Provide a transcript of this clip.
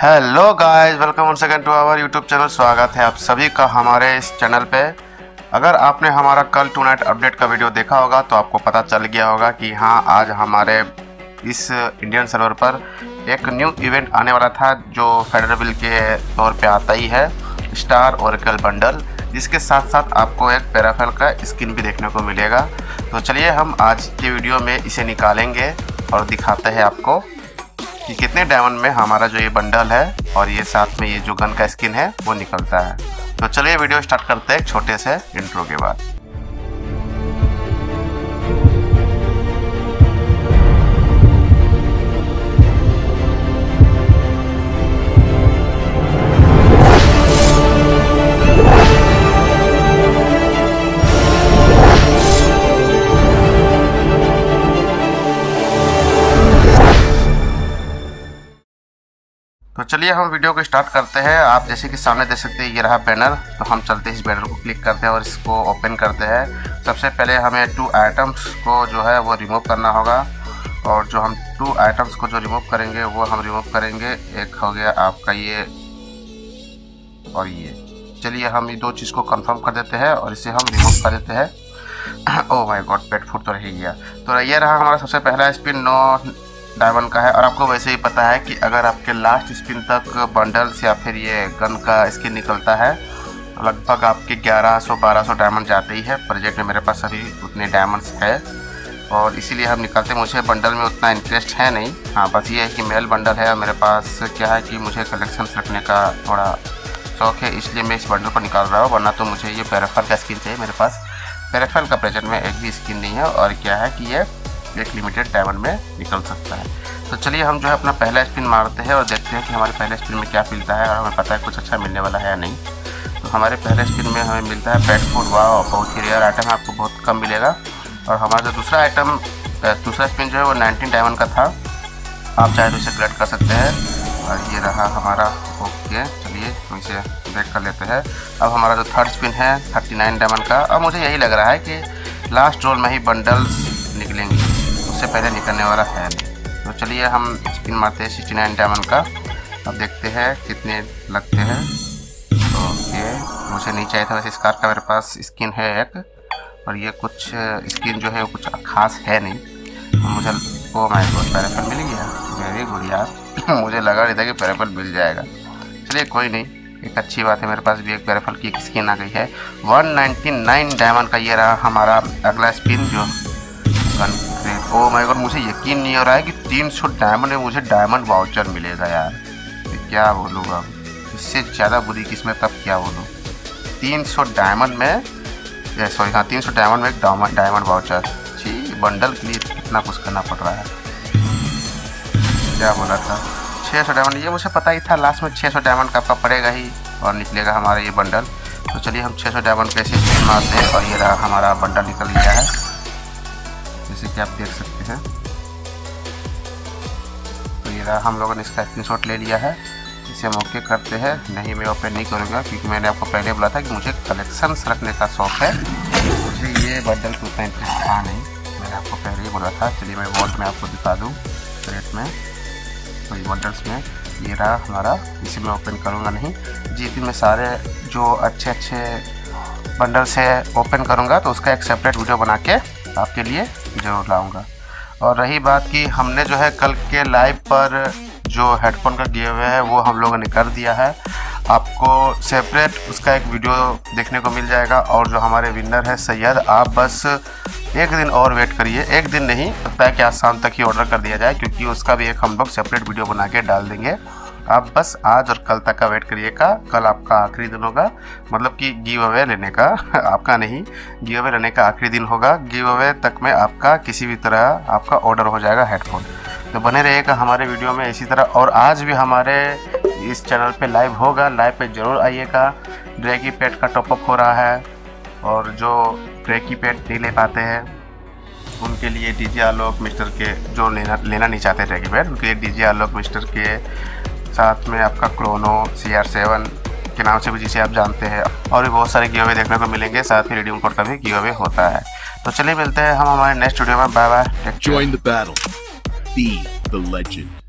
Hello guys welcome one second to our YouTube channel स्वागत है आप सभी का हमारे इस चैनल पे। अगर आपने हमारा कल टू नाइट अपडेट का वीडियो देखा होगा तो आपको पता चल गया होगा कि हाँ आज हमारे इस इंडियन सर्वर पर एक न्यू इवेंट आने वाला था, जो फेडरल के तौर पे आता ही है स्टार ओरिकल बंडल जिसके साथ साथ आपको एक पैराफेल का स्किन भी देखने को मिलेगा। तो चलिए हम आज के वीडियो में इसे निकालेंगे और दिखाते हैं आपको। कि कितने डायमंड में हमारा जो ये बंडल है और ये साथ में ये जो गन का स्किन है, वो निकलता है। तो चलिए वीडियो स्टार्ट करते हैं छोटे से इंट्रो के बाद। तो चलिए हम वीडियो को स्टार्ट करते हैं। आप जैसे कि सामने देख सकते हैं, ये रहा बैनर। तो हम चलते हैं इस बैनर को क्लिक करते हैं और इसको ओपन करते हैं। सबसे पहले हमें टू आइटम्स को जो है वो रिमूव करना होगा। और जो हम टू आइटम्स को जो रिमूव करेंगे, वो हम रिमूव करेंगे। एक हो गया आपका ये और ये। चलिए हम ये दो चीज़ को कंफर्म कर देते हैं और इसे हम रिमूव कर देते हैं। Oh my god pet food तो रह गया। तो ये रहा हमारा सबसे पहला स्पिन नो डायमंड का है। और आपको वैसे ही पता है कि अगर आपके लास्ट स्पिन तक बंडल्स या फिर ये गन का स्किन निकलता है तो लगभग आपके 1100 1200 डायमंड जाते ही है। प्रोजेक्ट में मेरे पास अभी उतने डायमंड्स है। और इसीलिए हम निकलते मुझे बंडल में उतना इंटरेस्ट है नहीं। हाँ बस ये है कि मेल बंडल है और मेरे पास क्या है कि मुझे कलेक्शन रखने का थोड़ा शौक है, इसलिए मैं इस बंडल को निकाल रहा हूँ। वरना तो मुझे ये पैराफल का स्किन चाहिए मेरे पास। पैराफल का प्रेजेंट में एक भी स्किन नहीं है। और क्या है कि ये एक लिमिटेड डायमंड में निकल सकता है। तो चलिए हम जो है अपना पहला स्पिन मारते हैं और देखते हैं कि हमारे पहले स्पिन में क्या मिलता है और हमें पता है कुछ अच्छा मिलने वाला है या नहीं। तो हमारे पहले स्पिन में हमें मिलता है पेट फ़ूड वाह बहुत ही रेयर आइटम आपको बहुत कम मिलेगा। और हमारा जो दूसरा आइटम दूसरा स्पिन जो है वो नाइनटीन डायमंड का था। आप चाहे तो इसे कलेक्ट कर सकते हैं। और ये रहा हमारा, ओके, चलिए हम इसे ब्रेक कर लेते हैं। अब हमारा जो थर्ड स्पिन है थर्टी नाइन डायमंड का। अब मुझे यही लग रहा है कि लास्ट रोल में ही बंडल्स निकलेंगे। उससे पहले निकलने वाला है तो चलिए हम स्पिन मारते हैं सिक्सटी नाइन डायमंड का। अब देखते हैं कितने लगते हैं। तो ये मुझे नहीं चाहिए था वैसे कार का, मेरे पास स्किन है एक, और ये कुछ स्किन जो है वो कुछ खास है नहीं। तो मुझे वो माय गॉड पैराफल मिल गया। वेरी गुड यार। मुझे लगा नहीं था कि पैराफल मिल जाएगा। चलिए कोई नहीं, एक अच्छी बात है, मेरे पास भी एक पैराफल की स्किन आ गई है। 199 डायमंड का ये रहा हमारा अगला स्पिन जो गन ओ माय गॉड मुझे यकीन नहीं हो रहा है कि 300 डायमंड में मुझे डायमंड वाउचर मिलेगा यार। क्या बोलूँ अब? इससे ज़्यादा बुरी किस्मत तब क्या बोलूँ? 300 डायमंड में सॉरी हाँ 300 डायमंड में एक डायमंड वाउचर जी बंडल के लिए इतना कुछ करना पड़ रहा है। क्या बोला था? 600 डायमंड ये मुझे पता ही था लास्ट में 600 डायमंड का आपका पड़ेगा ही और निकलेगा हमारा ये बंडल तो चलिए हम 600 डायमंड कैसे मारते हैं और ये रहा हमारा बंडल निकल गया है। जैसे कि आप देख सकते हैं। तो ये रहा हम लोगों ने इसका स्क्रीन ले लिया है। इसे हम ओके करते हैं। नहीं, मैं ओपन नहीं करूँगा, क्योंकि मैंने आपको पहले बोला था कि मुझे कलेक्शन रखने का शौक है। मुझे ये बंडल के उतना इंटरेस्ट था नहीं। मैंने आपको पहले ही बोला था। चलिए मैं वॉल्ट में आपको दिखा दूँ रेट में। तो ये बंडल्स में ये रहा हमारा। इसे मैं ओपन करूँगा नहीं। जी मैं सारे जो अच्छे अच्छे बंडल्स है ओपन करूँगा तो उसका एक सेपरेट वीडियो बना के आपके लिए ज़रूर लाऊँगा। और रही बात कि हमने जो है कल के लाइव पर जो हेडफोन का गिवे हुए है, वो हम लोगों ने कर दिया है। आपको सेपरेट उसका एक वीडियो देखने को मिल जाएगा। और जो हमारे विनर है, सैयद, आप बस एक दिन और वेट करिए। एक दिन नहीं लगता है कि आज शाम तक ही ऑर्डर कर दिया जाए, क्योंकि उसका भी एक हम लोग सेपरेट वीडियो बना के डाल देंगे। आप बस आज और कल तक का वेट करिएगा। कल आपका आखिरी दिन होगा। मतलब कि गिव अवे लेने का। आपका नहीं। गिव अवे लेने का आखिरी दिन होगा। गिव अवे तक में आपका किसी भी तरह आपका ऑर्डर हो जाएगा हेडफोन तो बने रहिएगा हमारे वीडियो में इसी तरह। और आज भी हमारे इस चैनल पे लाइव होगा। लाइव पे ज़रूर आइएगा। ड्रैगी पेट का टॉपअप हो रहा है। और जो ड्रैगी पेट नहीं ले पाते हैं, उनके लिए डीजे आलोक मिस्टर के, जो लेना लेना नहीं चाहते ड्रैगी पेट उनके लिए डीजे आलोक मिस्टर के साथ में आपका क्रोनो सी आर सेवन के नाम से भी जिसे आप जानते हैं, और भी बहुत सारे गिवे देखने को मिलेंगे, साथ ही रिडीम कोड का भी गिवे होता है। तो चलिए मिलते हैं हम हमारे नेक्स्ट वीडियो में। Bye bye join the battle be the legend.